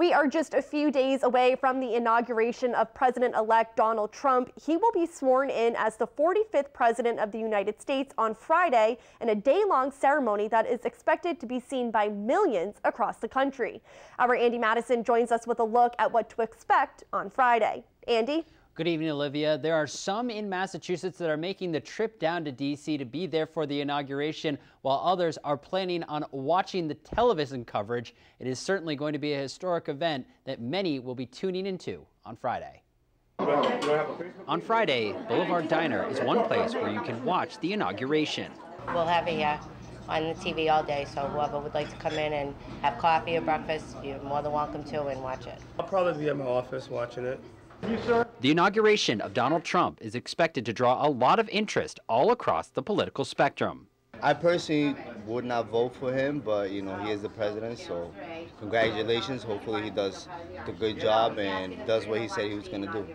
We are just a few days away from the inauguration of President elect Donald Trump. He will be sworn in as the 45th President of the United States on Friday in a day long ceremony that is expected to be seen by millions across the country. Our Andy Mattison joins us with a look at what to expect on Friday. Andy? Good evening, Olivia. There are some in Massachusetts that are making the trip down to D.C. to be there for the inauguration, while others are planning on watching the television coverage. It is certainly going to be a historic event that many will be tuning into on Friday. On Friday, Boulevard Diner is one place where you can watch the inauguration. We'll have it here uh, on the TV all day, so whoever would like to come in and have coffee or breakfast, you're more than welcome to and watch it. I'll probably be at my office watching it. The inauguration of Donald Trump is expected to draw a lot of interest all across the political spectrum. I personally would not vote for him, but you know he is the president, so congratulations. Hopefully he does a good job and does what he said he was going to do.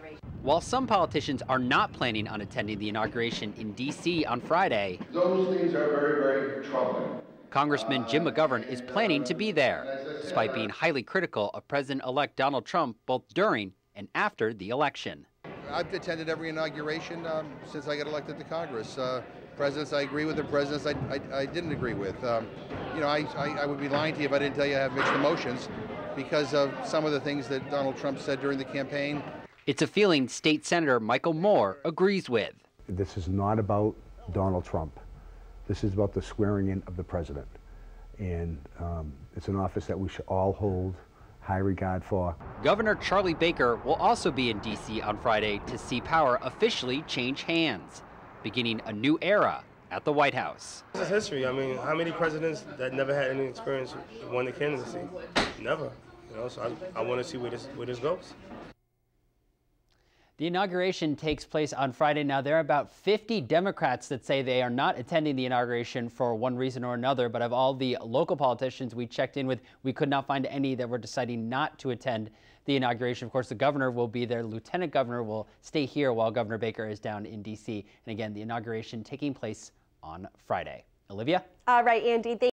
While some politicians are not planning on attending the inauguration in D.C. on Friday, those things are very, very troubling. Congressman Jim McGovern is planning to be there, despite being highly critical of President-elect Donald Trump both during and after the election. I've attended every inauguration um, since I got elected to Congress. Uh, presidents I agree with and presidents I, I, I didn't agree with. Um, you know, I, I, I, would be lying to you if I didn't tell you I have mixed emotions because of some of the things that Donald Trump said during the campaign. It's a feeling State Senator Michael Moore agrees with. This is not about Donald Trump. This is about the swearing in of the president. And um, it's an office that we should all hold high regard for. Governor Charlie Baker will also be in D.C. on Friday to see power officially change hands, beginning a new era at the White House. This is history. I mean, how many presidents that never had any experience won the candidacy? Never. You know, so I, I want to see where this where this goes. The inauguration takes place on Friday. Now, there are about 50 Democrats that say they are not attending the inauguration for one reason or another, but of all the local politicians we checked in with, we could not find any that were deciding not to attend the inauguration. Of course, the governor will be there. Lieutenant governor will stay here while Governor Baker is down in D.C. And again, the inauguration taking place on Friday. Olivia? All right, Andy.